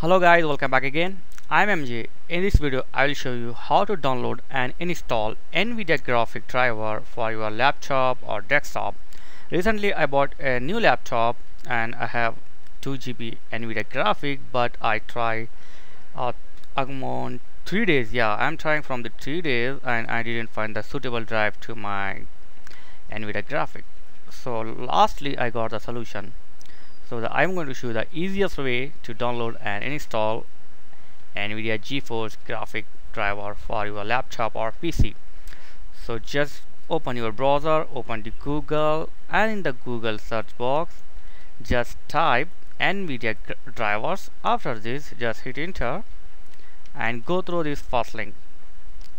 Hello guys, welcome back again. I'm MJ. In this video, I will show you how to download and install NVIDIA graphic driver for your laptop or desktop. Recently, I bought a new laptop and I have 2 GB NVIDIA graphic, but I try uh, among 3 days. Yeah, I'm trying from the 3 days and I didn't find the suitable drive to my NVIDIA graphic. So lastly, I got the solution so the, I'm going to show you the easiest way to download and install NVIDIA GeForce graphic driver for your laptop or PC so just open your browser open the Google and in the Google search box just type NVIDIA drivers. After this just hit enter and go through this first link.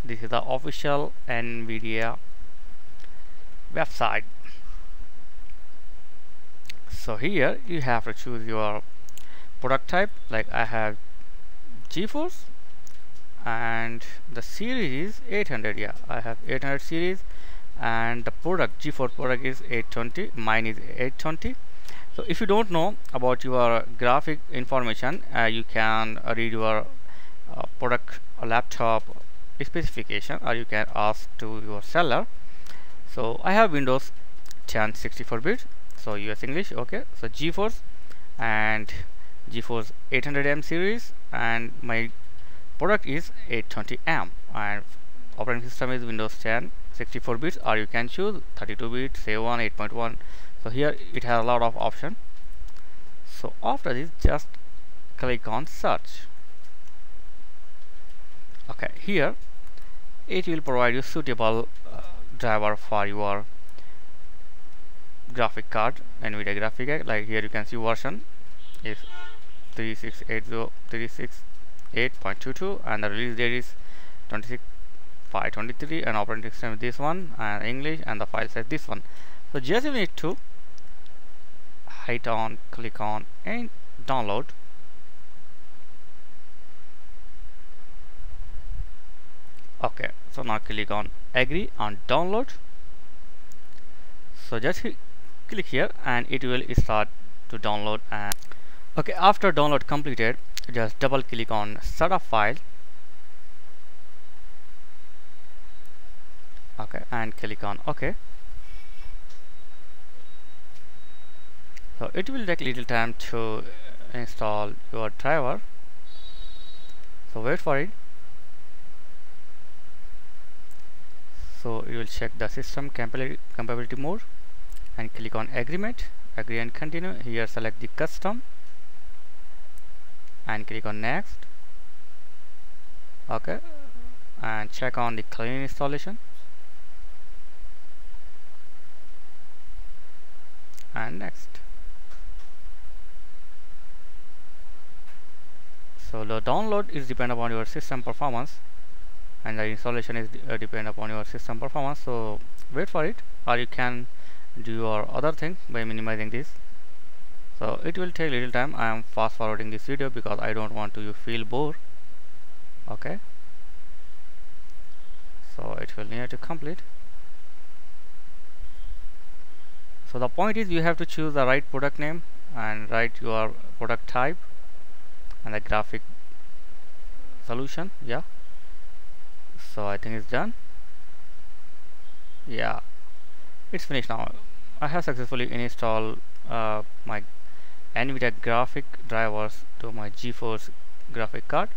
This is the official NVIDIA website so here you have to choose your product type. Like I have GeForce and the series is 800 yeah I have 800 series and the product GeForce product is 820 mine is 820 so if you don't know about your graphic information uh, you can read your uh, product laptop specification or you can ask to your seller. So I have Windows 10 64 bit so US English okay. So GeForce and GeForce 800M series and my product is 820M and operating system is Windows 10 64 bits or you can choose 32 bit say 1 8.1 so here it has a lot of option. So after this just click on search. Okay here it will provide you suitable uh, driver for your graphic card nvidia graphic like here you can see version is 3680 368.22 and the release date is 26 523 and operating system is this one and english and the file size this one. So just you need to hit on click on and download. Okay so now click on agree on download. So just click here and it will start to download and okay after download completed just double click on setup file. Okay and click on ok. So it will take little time to install your driver. So wait for it. So you will check the system compatibility mode and click on agreement. Agree and continue. Here select the custom and click on next. Okay. And check on the clean installation. And next. So the download is depend upon your system performance and the installation is uh, depend upon your system performance. So wait for it or you can do your other thing by minimizing this. So it will take little time. I am fast forwarding this video because I don't want to you feel bored. Okay. So it will need to complete. So the point is you have to choose the right product name and write your product type and the graphic solution. Yeah. So I think it's done. Yeah it's finished now. I have successfully installed uh, my NVIDIA graphic drivers to my GeForce graphic card.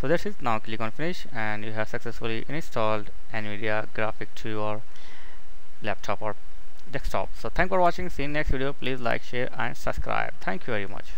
So that's it. Now click on finish and you have successfully installed NVIDIA graphic to your laptop or desktop. So thanks for watching. See you next video. Please like share and subscribe. Thank you very much